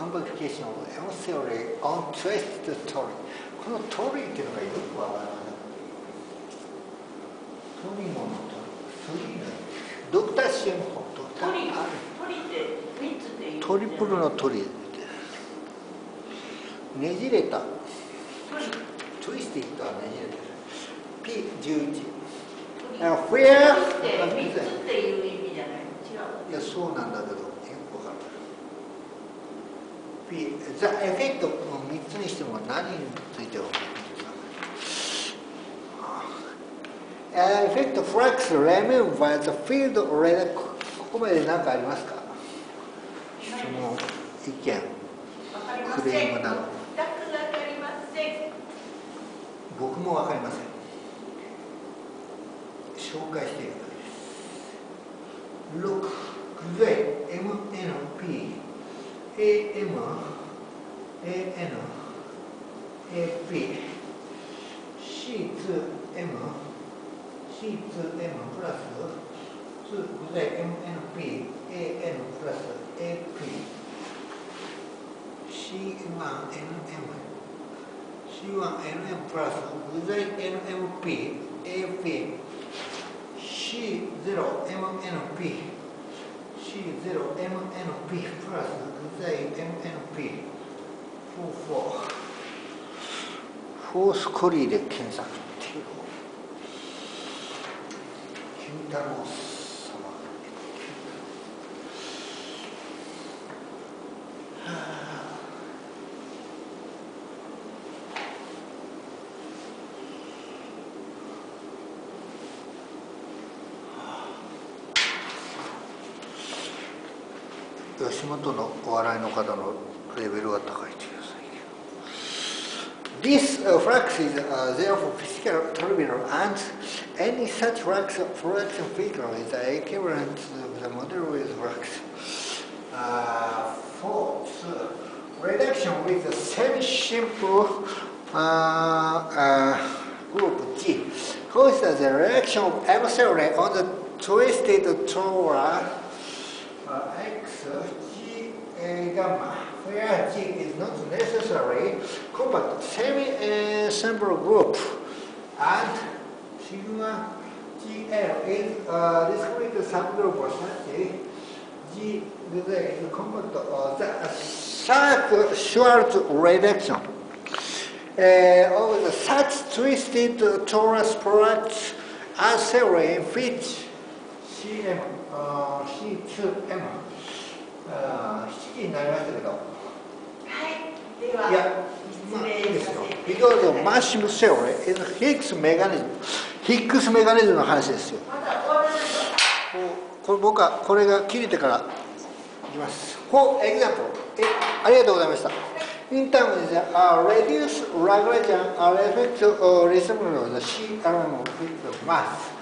application of M theory on twisted Tori このトリっていうのがよくわからない。トリモのトリドクターシェンホドクタートリあトリって三つって言う。トリプルのトリねじれた。トリ。スティッドはねじれてる。P11 トリ。あフェアトリって三つっていう意味じゃない。違う。いやそうなんだけどザエフェクトも3つにしても何についてはエフェクトフラックスレメンバーザフィールドレここまで何かありますか？質問意見わかりませんクレームなど僕もわかりません。紹介している6 Z MNP AM AN AP C2M C2M プラス 2ZMNP AN プラス AP C1NM C1NM プラス 2ZNMP AP C0MNP C0MNP プラス 2ZMNP 44フォースコリーで検索っていう金太郎様吉本のお笑いの方のレベルが高いという This uh, flux is uh, therefore physical terminal and any such flux fluxation figure is equivalent to the model with flux. Uh, fourth, reduction with the semi-simple uh, uh, group G. Consider the reaction of M theory on the twisted torus uh, X, G, uh, gamma, where G is not necessary compact semi-simple group and sigma GL is a discrete subgroup such G is compact uh, the Schwartz reduction uh, of the such twisted torus products are theory in which CM、uh, C2M あー7時になりましたけどはいではいや失まあいいですよ because of theory is Higgs mechanism ヒッグスメカニズムの話ですよこうこれ僕はこれが切れてからいきます For example えありがとうございました In terms of uh, reduce Lagrangian uh, effect uh, resemblance of the C element with the mass